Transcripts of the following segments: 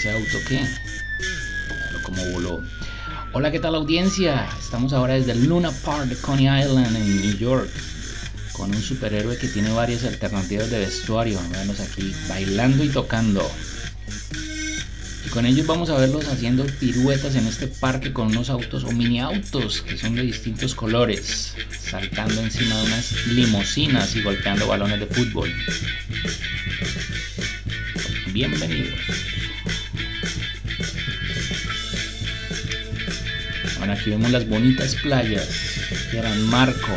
ese auto. Véalo como voló. Hola, ¿qué tal audiencia? Estamos ahora desde el Luna Park de Coney Island en New York con un superhéroe que tiene varias alternativas de vestuario. Veamos aquí bailando y tocando. Y con ellos vamos a verlos haciendo piruetas en este parque con unos autos o mini autos que son de distintos colores, saltando encima de unas limusinas y golpeando balones de fútbol. Bienvenidos. Aquí vemos las bonitas playas que eran marco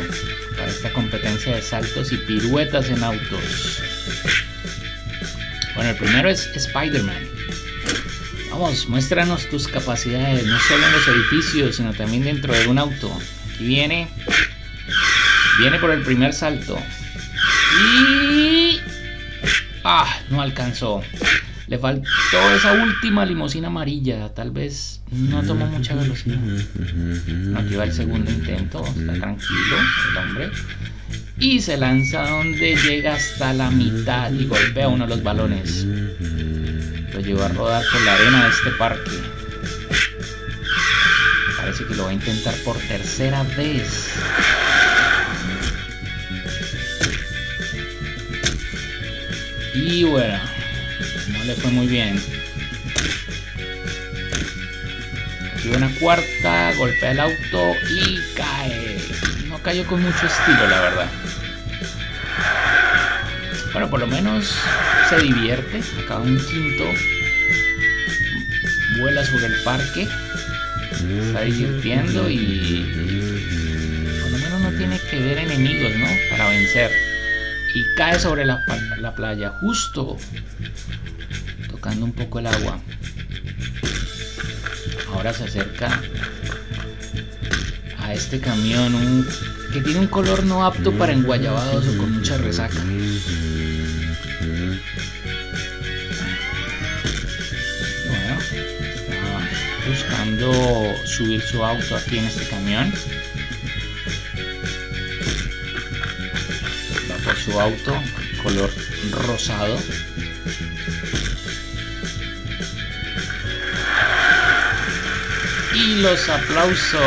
para esta competencia de saltos y piruetas en autos. Bueno, el primero es Spider-Man. Vamos, muéstranos tus capacidades, no solo en los edificios, sino también dentro de un auto. Aquí viene. Viene por el primer salto. Y... Ah, no alcanzó. Le faltó esa última limusina amarilla. Tal vez no tomó mucha velocidad. Aquí va el segundo intento. Está tranquilo el hombre. Y se lanza donde llega hasta la mitad y golpea uno de los balones. Lo lleva a rodar por la arena de este parque. Parece que lo va a intentar por tercera vez. Y bueno, le fue muy bien. Aquí una cuarta, golpea el auto y cae. No cayó con mucho estilo, la verdad. Bueno, por lo menos se divierte. Acá un quinto vuela sobre el parque. Está divirtiendo y por lo menos no tiene que ver enemigos, ¿no? Para vencer. Y cae sobre la, la playa, justo tocando un poco el agua. Ahora se acerca a este camión un, que tiene un color no apto para enguayabados o con mucha resaca. Bueno, buscando subir su auto aquí en este camión. Su auto, color rosado. Y los aplausos.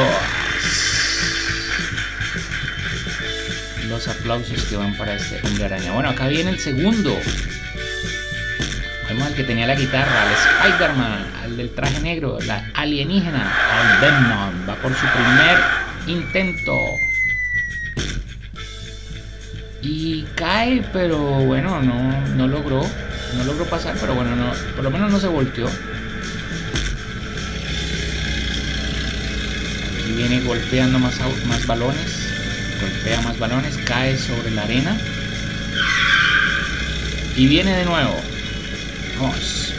Los aplausos que van para este hombre araña. Bueno, acá viene el segundo. Vemos al que tenía la guitarra, al Spider-Man, al del traje negro, la alienígena, al Venom. Va por su primer intento. Y cae, pero bueno, no, no logró. No logró pasar, pero bueno, no, por lo menos no se volteó. Aquí viene golpeando más, más balones. Golpea más balones, cae sobre la arena. Y viene de nuevo. Vamos.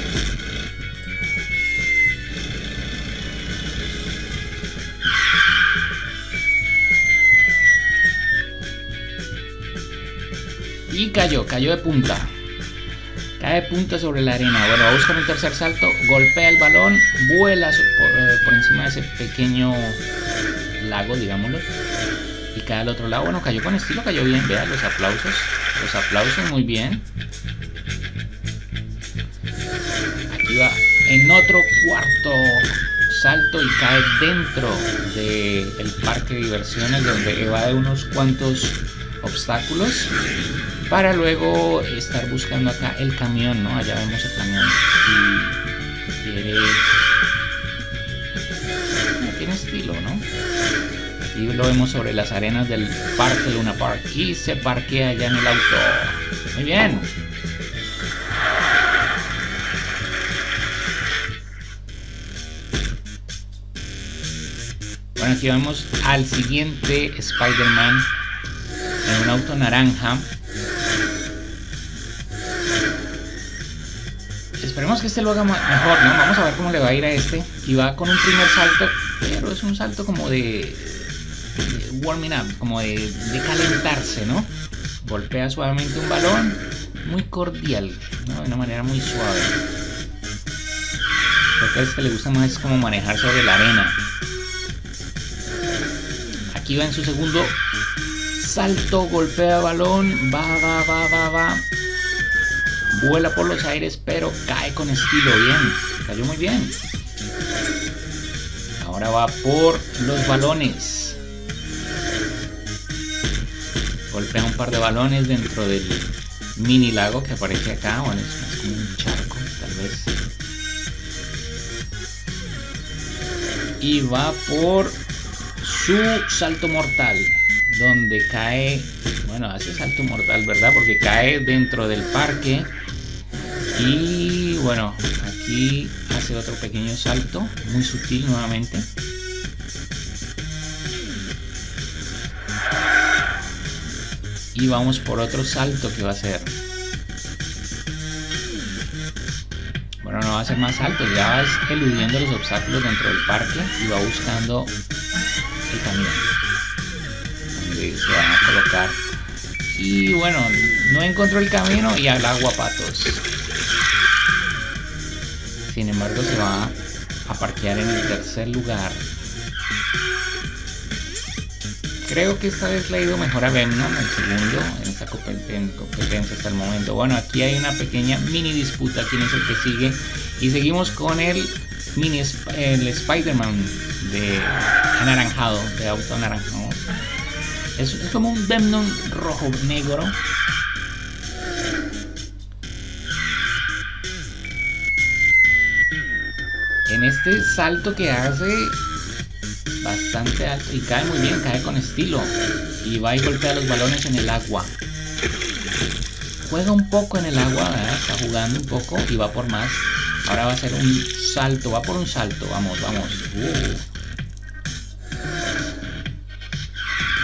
Y cayó, cayó de punta. Cae de punta sobre la arena. Bueno, va a buscar un tercer salto. Golpea el balón. Vuela por, eh, por encima de ese pequeño lago, digámoslo. Y cae al otro lado. Bueno, cayó con estilo, cayó bien. Vean los aplausos. Los aplausos muy bien. Aquí va en otro cuarto salto y cae dentro del parque de diversiones donde evade unos cuantos obstáculos para luego estar buscando acá el camión, ¿no? Allá vemos el camión y quiere... No tiene estilo, ¿no? Aquí lo vemos sobre las arenas del parque Luna Park y se parquea allá en el auto. Muy bien. Bueno, aquí vemos al siguiente Spider-Man en un auto naranja. Esperemos que este lo haga mejor, ¿no? Vamos a ver cómo le va a ir a este. Y va con un primer salto, pero es un salto como de, warming up, como de, de, calentarse, ¿no? Golpea suavemente un balón, muy cordial, ¿no? De una manera muy suave. Creo que a este le gusta más como manejar sobre la arena. Aquí va en su segundo salto, golpea balón, va, va, va, va, va. vuela por los aires, pero cae con estilo. Bien, cayó muy bien. Ahora va por los balones. Golpea un par de balones dentro del mini lago que aparece acá. Bueno, es como un charco, tal vez. Y va por su salto mortal, donde cae, bueno, hace salto mortal, ¿verdad? Porque cae dentro del parque. Y bueno, aquí hace otro pequeño salto, muy sutil nuevamente. Y vamos por otro salto que va a hacer. Bueno, no va a ser más alto, ya va eludiendo los obstáculos dentro del parque y va buscando el camino Y bueno, no encontró el camino y al agua patos. Sin embargo, se va a parquear en el tercer lugar. Creo que esta vez le ha ido mejor a Venom, el segundo, en esta competencia hasta el momento. Bueno, aquí hay una pequeña mini disputa, quién es el que sigue. Y seguimos con el mini el Spider-Man de anaranjado, de auto anaranjado. Es, como un Venom rojo negro en este salto que hace bastante alto y cae muy bien, cae con estilo y va y golpea los balones en el agua. Juega un poco en el agua, está jugando un poco y va por más. Ahora va a hacer un salto, va por un salto, vamos, vamos. Uh.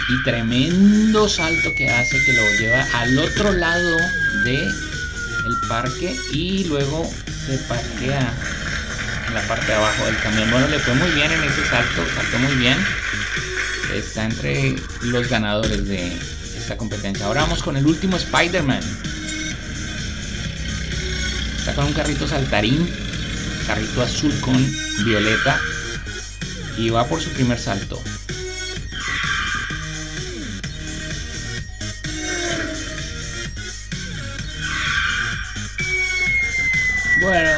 Y tremendo salto que hace que lo lleva al otro lado de el parque y luego se parquea la parte de abajo del camión. Bueno, le fue muy bien en ese salto, saltó muy bien. Está entre los ganadores de esta competencia. Ahora vamos con el último Spider-Man. Está con un carrito saltarín, carrito azul con violeta y va por su primer salto. Bueno,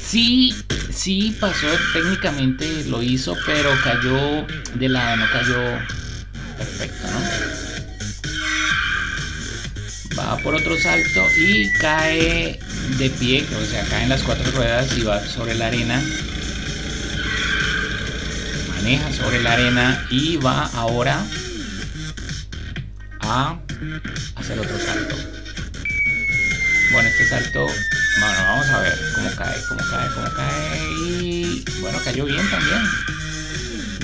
Sí, sí pasó, técnicamente lo hizo, pero cayó de lado, no cayó perfecto, ¿no? Va por otro salto y cae de pie, o sea, cae en las cuatro ruedas y va sobre la arena. Maneja sobre la arena y va ahora a hacer otro salto. Bueno, este salto bueno, vamos a ver cómo cae, cómo cae, cómo cae. Y bueno, cayó bien también.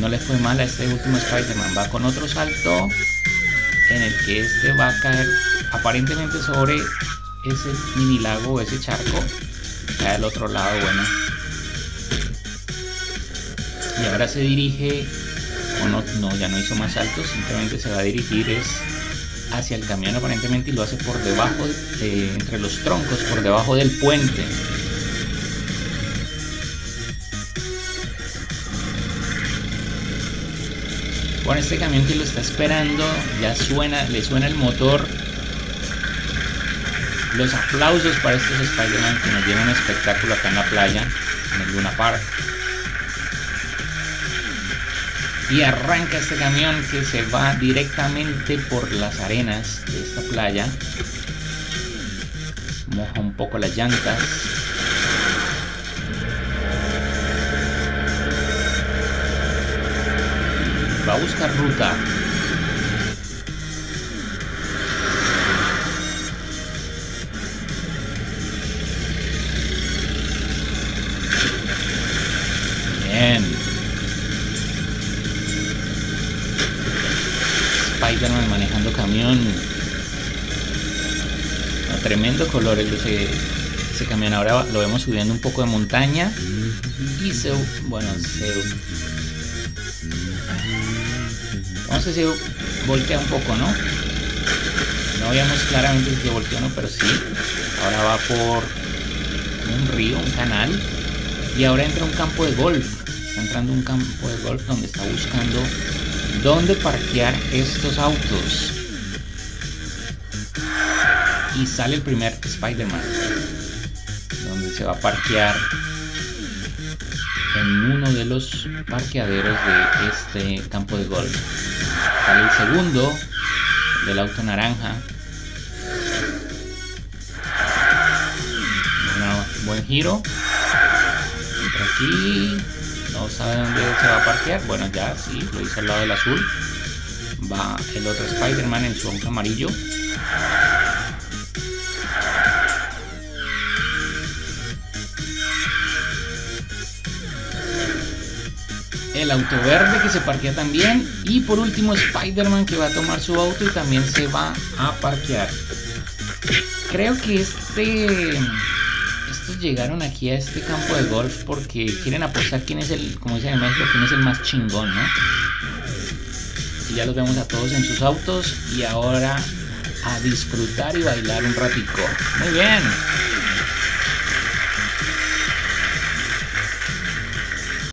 No le fue mal a este último Spider-Man. Va con otro salto en el que este va a caer aparentemente sobre ese mini lago, ese charco. Cae al otro lado, bueno. Y ahora se dirige, o no, no, ya no hizo más saltos, simplemente se va a dirigir es hacia el camión aparentemente y lo hace por debajo, entre los troncos, por debajo del puente. Bueno, este camión que lo está esperando, ya suena, le suena el motor. Los aplausos para estos Spider-Man que nos dieron un espectáculo acá en la playa, en el Luna Park y arranca este camión que se va directamente por las arenas de esta playa. Moja un poco las llantas. Va a buscar ruta manejando camión. tremendo color el ese, camión. Ahora lo vemos subiendo un poco de montaña. Y se. Bueno, se. Vamos a se voltea un poco, ¿no? No veíamos claramente si se volteó o no, pero sí. Ahora va por un río, un canal. Y ahora entra un campo de golf. Está entrando un campo de golf donde está buscando dónde parquear estos autos. y sale el primer Spider-Man. Donde se va a parquear en uno de los parqueaderos de este campo de golf. Sale el segundo del auto naranja. buen giro. Entra aquí. No sabe dónde se va a parquear. Bueno, ya sí, lo hice al lado del azul. Va el otro Spider-Man en su auto amarillo. el auto verde que se parquea también y por último Spider-Man que va a tomar su auto y también se va a parquear. Creo que este llegaron aquí a este campo de golf porque quieren apostar quién es el, como dicen en México, quién es el más chingón. Y ya los vemos a todos en sus autos y ahora a disfrutar y bailar un ratico. Muy bien.